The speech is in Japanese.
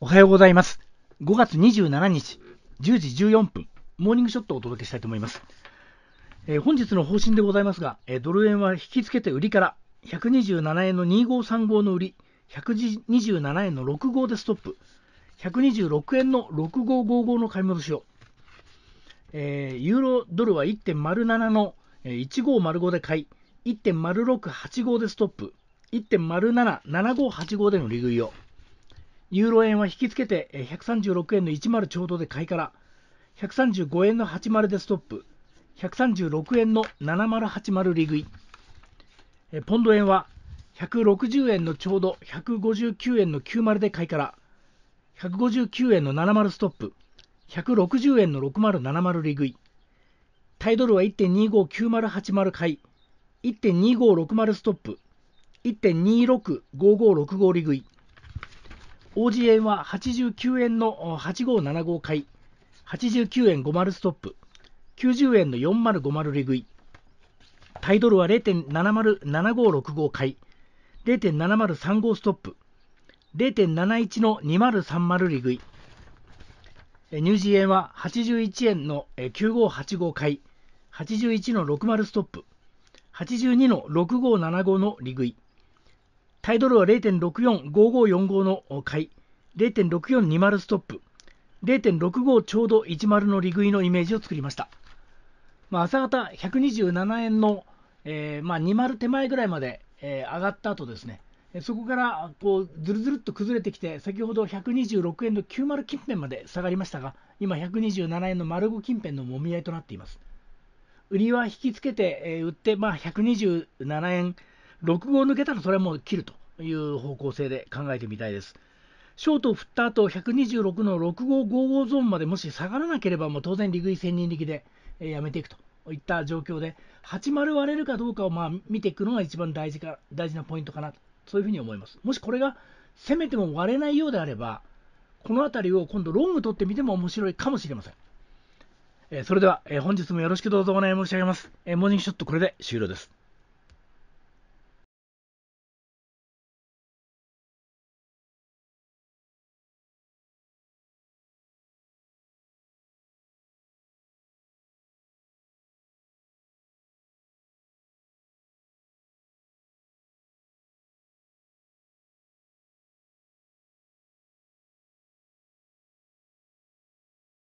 おはようございます。5月27日、10時14分、モーニングショットをお届けしたいと思います。えー本日の方針でございますが、えードル円は引き付けて売りから、127円の2535の売り、127円の65でストップ、126円の6555の買い戻しを、えーユーロドルは1.07のえー1505で買い、1.0685でストップ、1.077585での利食いを、ユーロ円は引き付けて136円の10ちょうどで買いから、135円の80でストップ、136円の7080利食い、ポンド円は160円のちょうど159円の90で買いから、159円の70ストップ、160円の6070利食い、タイドルは1.259080買い、1.2560ストップ、1.265565利食い、オージー円は89円の8575買い、89円50ストップ、90円の4050利食い、タイドルは0.707565買い、0.7035ストップ、0.71の2030利食い、ニュージー円は81円の9585買い、81の60ストップ、82の6575の利食い、タイドルは0.645545の買い、0.6420ストップ、0.65ちょうど10の利食いのイメージを作りました。まあ、朝方127円の、えーまあ、20手前ぐらいまで、えー上がった後ですね、そこからこうずるずるっと崩れてきて、先ほど126円の90近辺まで下がりましたが、今127円の丸5近辺のもみ合いとなっています。売りは引きつけて、えー売って、まあ、127円、6号抜けたらそれはもう切るという方向性で考えてみたいです。ショートを振った後126の6号、5号ゾーンまでもし下がらなければ、もう当然、利食い千人力で、やめていくといった状況で、80割れるかどうかをまあ見ていくのが一番大事か大事なポイントかなと、そういうふうに思います。もしこれが攻めても割れないようであれば、この辺りを今度ロング取ってみても面白いかもしれません。えそれでは、え本日もよろしくどうぞお願い申し上げます。えモーニングショットこれで終了です。